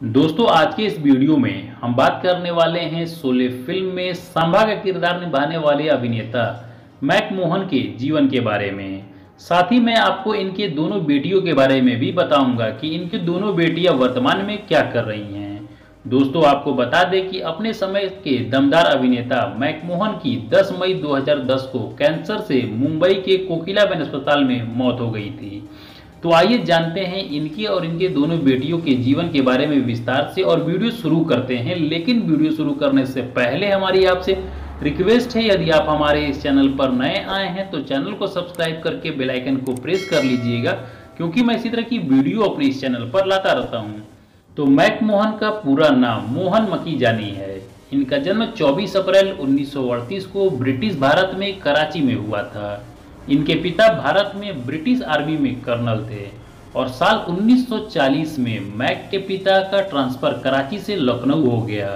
दोस्तों, आज के इस वीडियो में हम बात करने वाले हैं शोले फ़िल्म में सांभा का किरदार निभाने वाले अभिनेता मैक मोहन के जीवन के बारे में। साथ ही मैं आपको इनके दोनों बेटियों के बारे में भी बताऊँगा कि इनकी दोनों बेटियाँ वर्तमान में क्या कर रही हैं। दोस्तों, आपको बता दें कि अपने समय के दमदार अभिनेता मैक मोहन की 10 मई 2010 को कैंसर से मुंबई के कोकिलाबेन अस्पताल में मौत हो गई थी। तो आइए जानते हैं इनकी और इनके दोनों बेटियों के जीवन के बारे में विस्तार से और वीडियो शुरू करते हैं। लेकिन वीडियो शुरू करने से पहले हमारी आपसे रिक्वेस्ट है, यदि आप हमारे इस चैनल पर नए आए हैं तो चैनल को सब्सक्राइब करके बेल आइकन को प्रेस कर लीजिएगा, क्योंकि मैं इसी तरह की वीडियो अपने इस चैनल पर लाता रहता हूँ। तो मैक मोहन का पूरा नाम, मोहन मकी जानी है। इनका जन्म 24 अप्रैल उन्नीस को ब्रिटिश भारत में कराची में हुआ था। इनके पिता भारत में ब्रिटिश आर्मी में कर्नल थे और साल 1940 में मैक के पिता का ट्रांसफ़र कराची से लखनऊ हो गया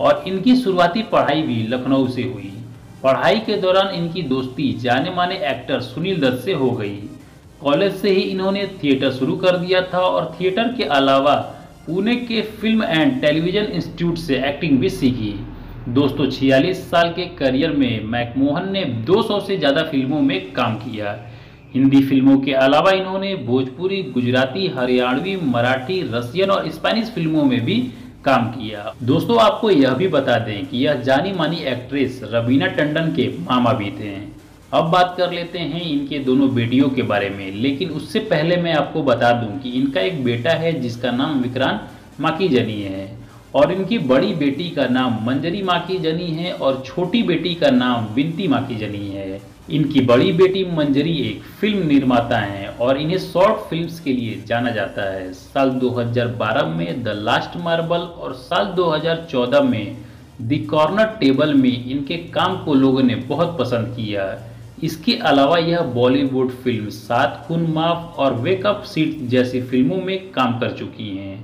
और इनकी शुरुआती पढ़ाई भी लखनऊ से हुई। पढ़ाई के दौरान इनकी दोस्ती जाने माने एक्टर सुनील दत्त से हो गई। कॉलेज से ही इन्होंने थिएटर शुरू कर दिया था और थिएटर के अलावा पुणे के फ़िल्म एंड टेलीविज़न इंस्टीट्यूट से एक्टिंग भी सीखी। दोस्तों छियालीस साल के करियर में मैकमोहन ने 200 से ज़्यादा फ़िल्मों में काम किया। हिंदी फ़िल्मों के अलावा इन्होंने भोजपुरी, गुजराती, हरियाणवी, मराठी, रसियन और स्पेनिश फ़िल्मों में भी काम किया। दोस्तों, आपको यह भी बता दें कि यह जानी मानी एक्ट्रेस रवीना टंडन के मामा भी थे। अब बात कर लेते हैं इनके दोनों बेटियों के बारे में, लेकिन उससे पहले मैं आपको बता दूँ कि इनका एक बेटा है जिसका नाम विक्रांत माकी जनी है। और इनकी बड़ी बेटी का नाम मंजरी माँ की जनी है और छोटी बेटी का नाम विंती माँ की जनी है। इनकी बड़ी बेटी मंजरी एक फ़िल्म निर्माता हैं और इन्हें शॉर्ट फिल्म्स के लिए जाना जाता है। साल 2012 में द लास्ट मार्बल और साल 2014 में द कॉर्नर टेबल में इनके काम को लोगों ने बहुत पसंद किया। इसके अलावा यह बॉलीवुड फ़िल्म सात खून माफ़ और वेकअप सीट जैसी फ़िल्मों में काम कर चुकी हैं।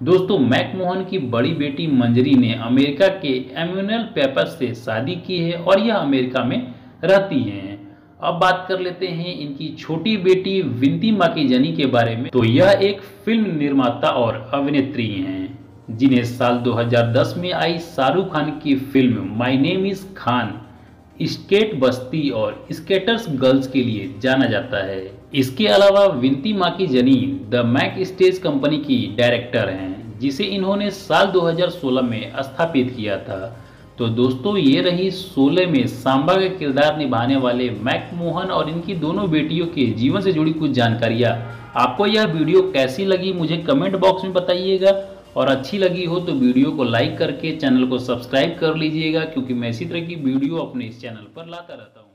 दोस्तों, मैकमोहन की बड़ी बेटी मंजरी ने अमेरिका के एम्यूनल पेपर से शादी की है और यह अमेरिका में रहती हैं। अब बात कर लेते हैं इनकी छोटी बेटी विंती माकी जनी के बारे में। तो यह एक फ़िल्म निर्माता और अभिनेत्री हैं, जिन्हें साल 2010 में आई शाहरुख खान की film my name is Khan skate बस्ती और स्केटर्स गर्ल्स के लिए जाना जाता है। इसके अलावा Vinati Makijany the mac stage company की डायरेक्टर हैं, जिसे इन्होंने साल 2016 में स्थापित किया था। तो दोस्तों, ये रही सोलह में सांबा का किरदार निभाने वाले मैक मोहन और इनकी दोनों बेटियों के जीवन से जुड़ी कुछ जानकारियाँ। आपको यह वीडियो कैसी लगी, मुझे कमेंट बॉक्स में बताइएगा। और अच्छी लगी हो तो वीडियो को लाइक करके चैनल को सब्सक्राइब कर लीजिएगा, क्योंकि मैं इसी तरह की वीडियो अपने इस चैनल पर लाता रहता हूँ।